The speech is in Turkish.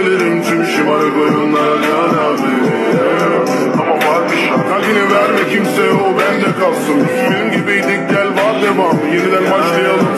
Bilirim tüm şımarıklarımlara canaveri Ama var bir şart Hakkını verme kimse o bende kalsın. Film gibiydik gel var devam. Yeniden başlayalım.